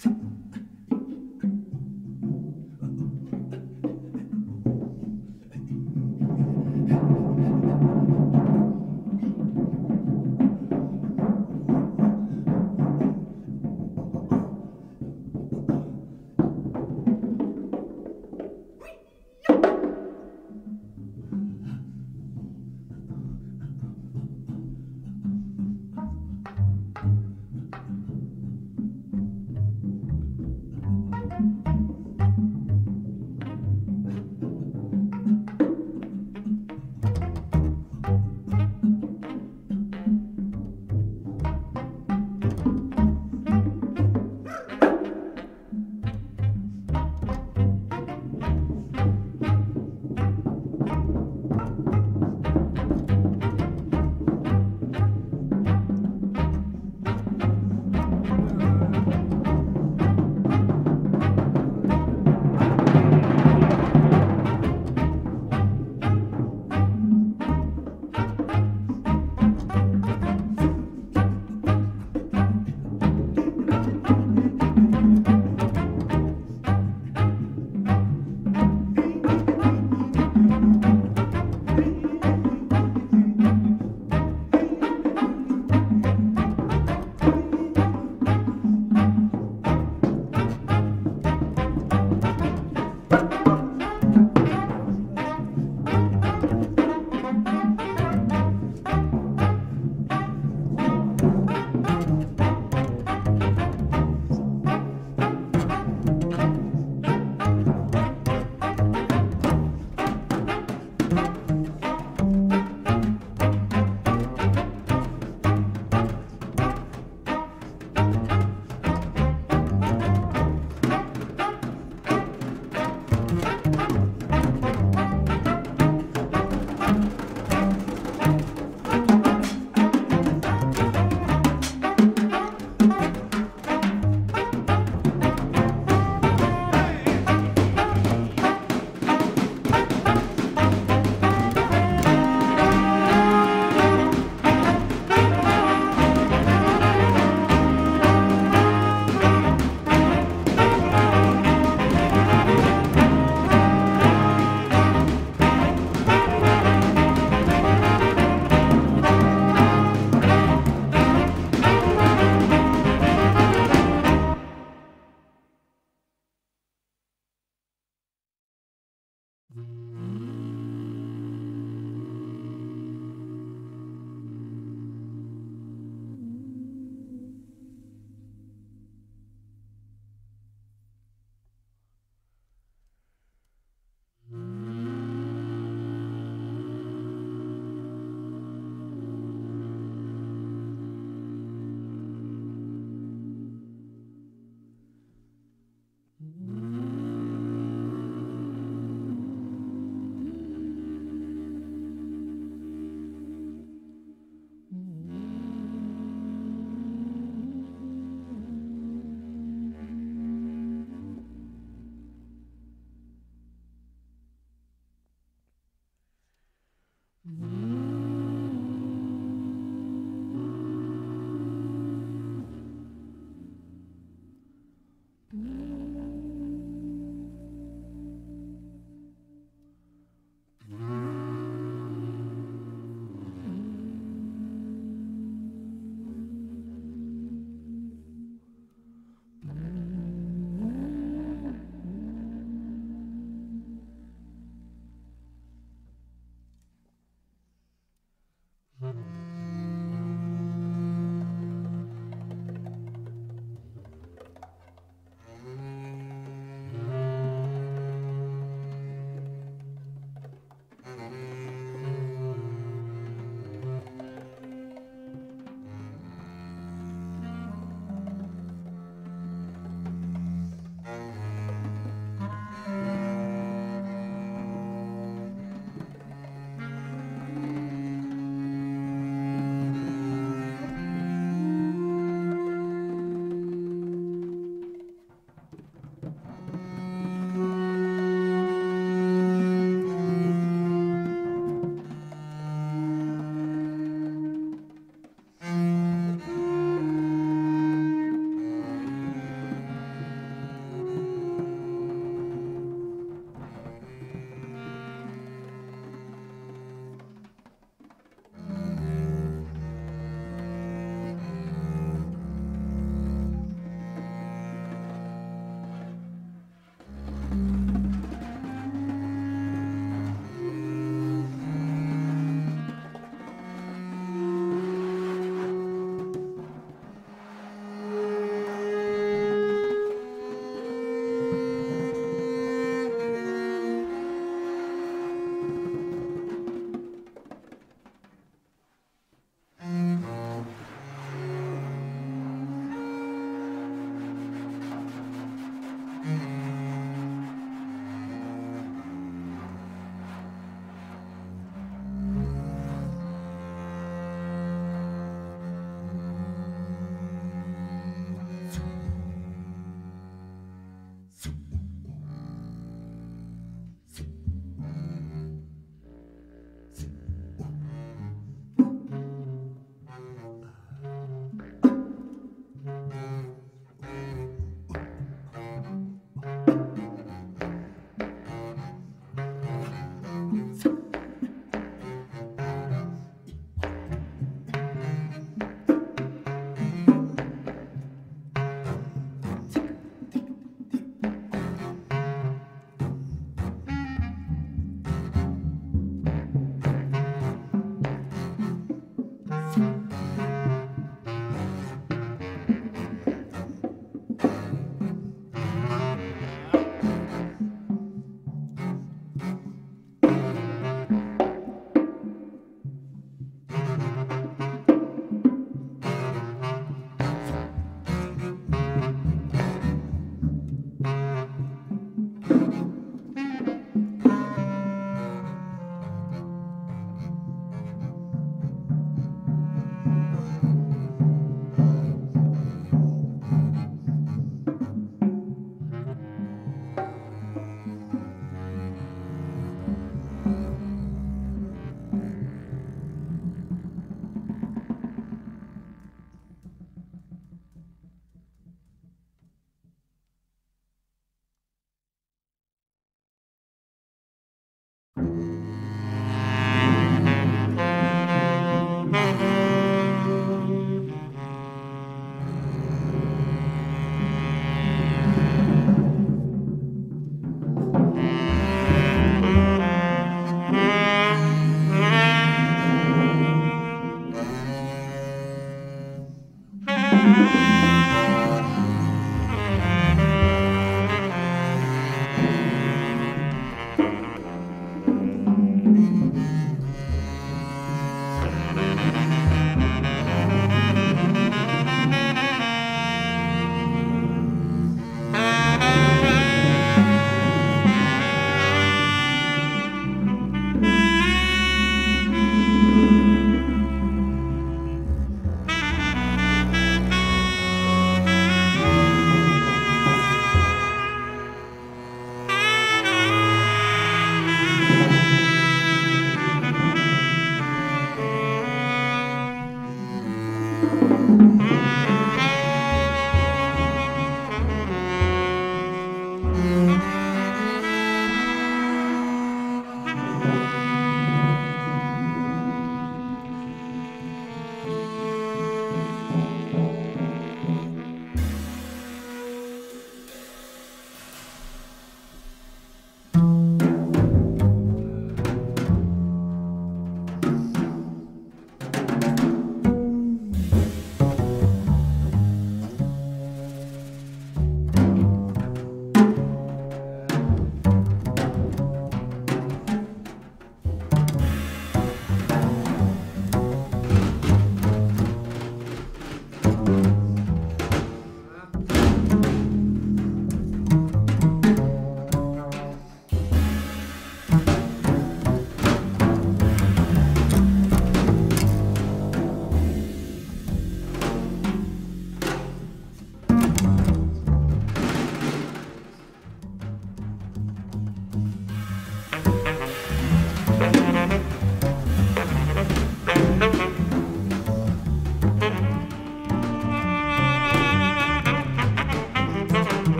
something.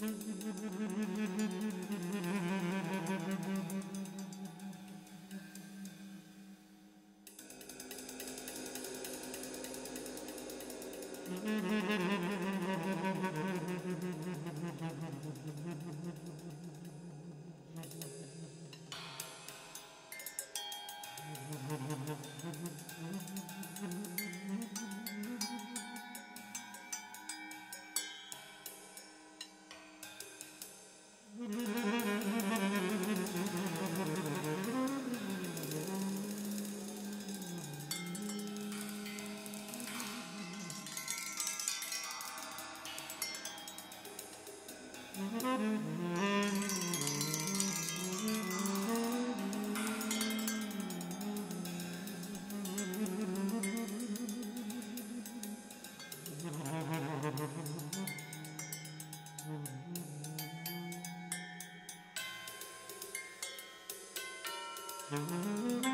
Mm-hmm. Thank you.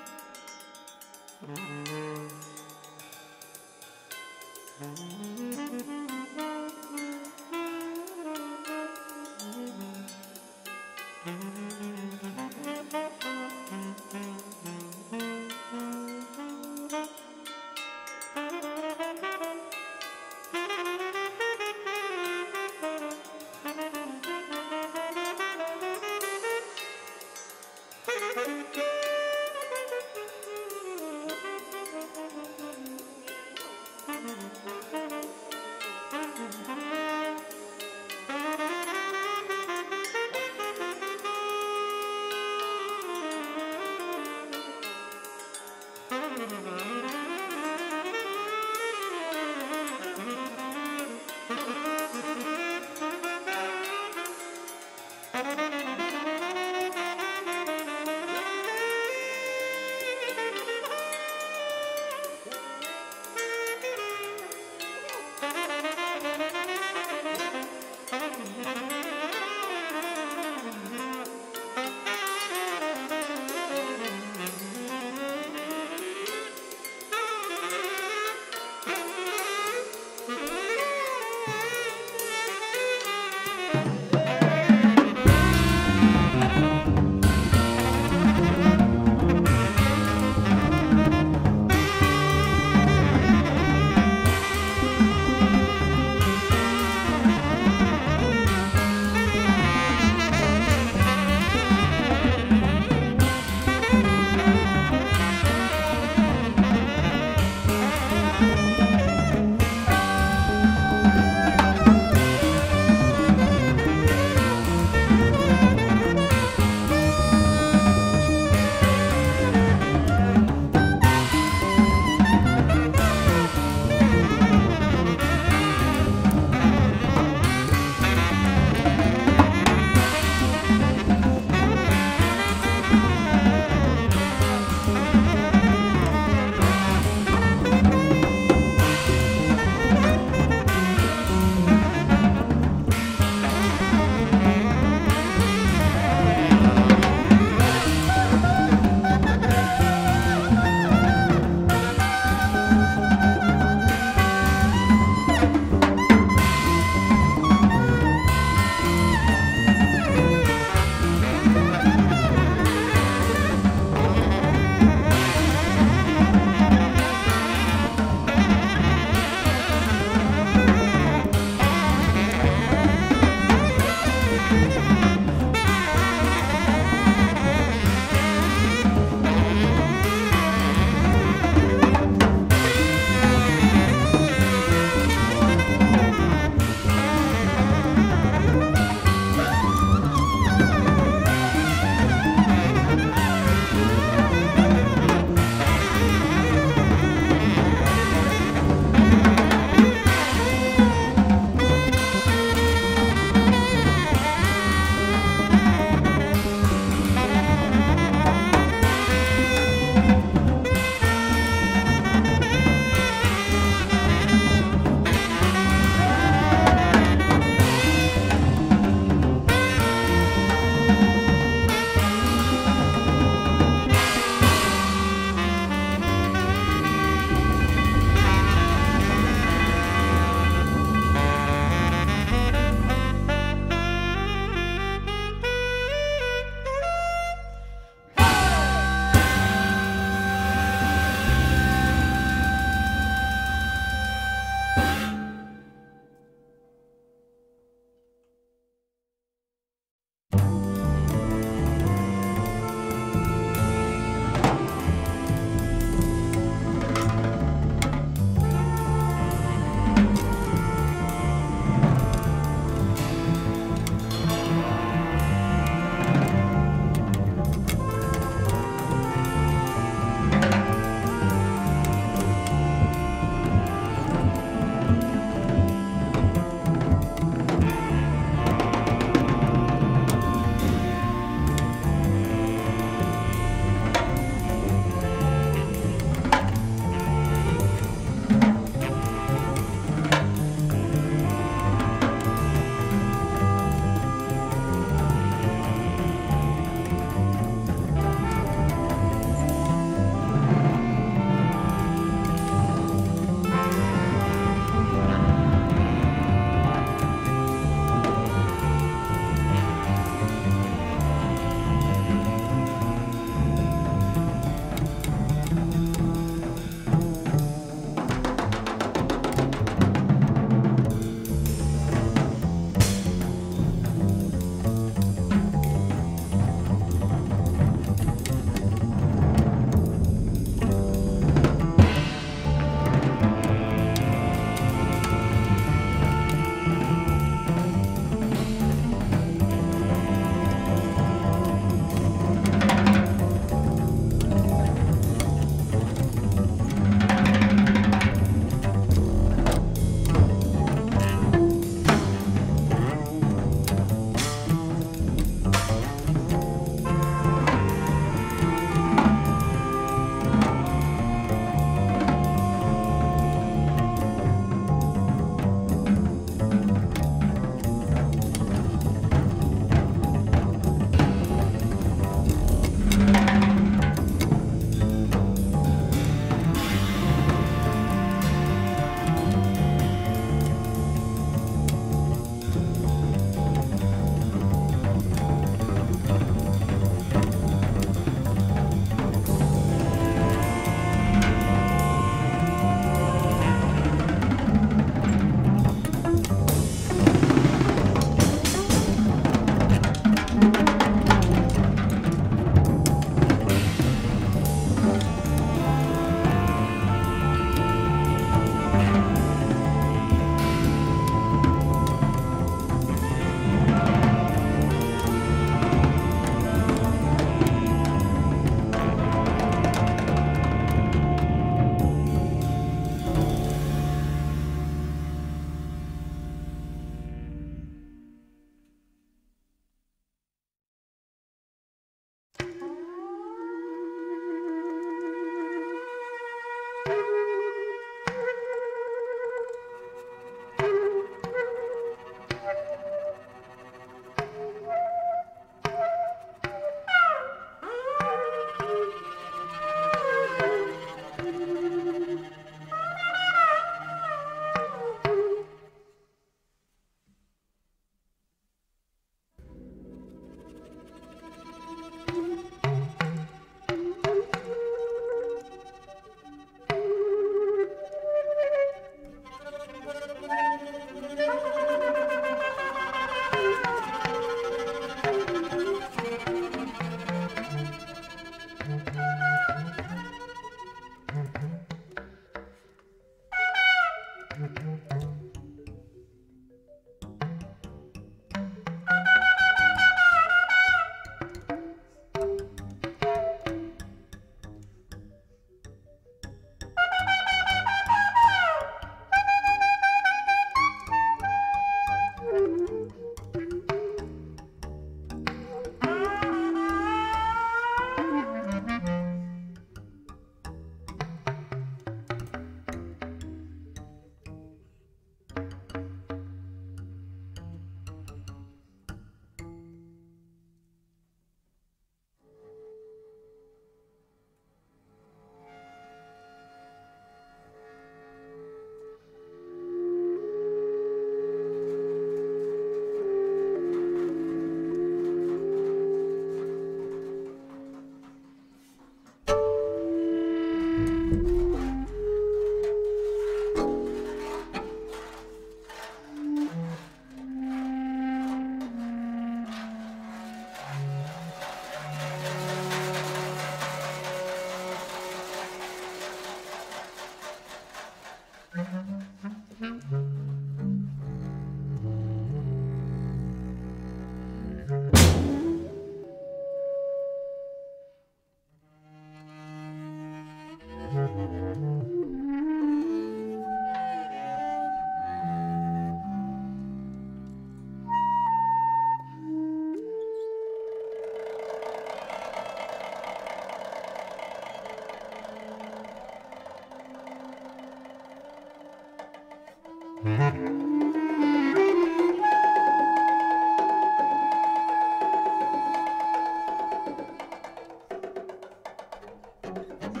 Thank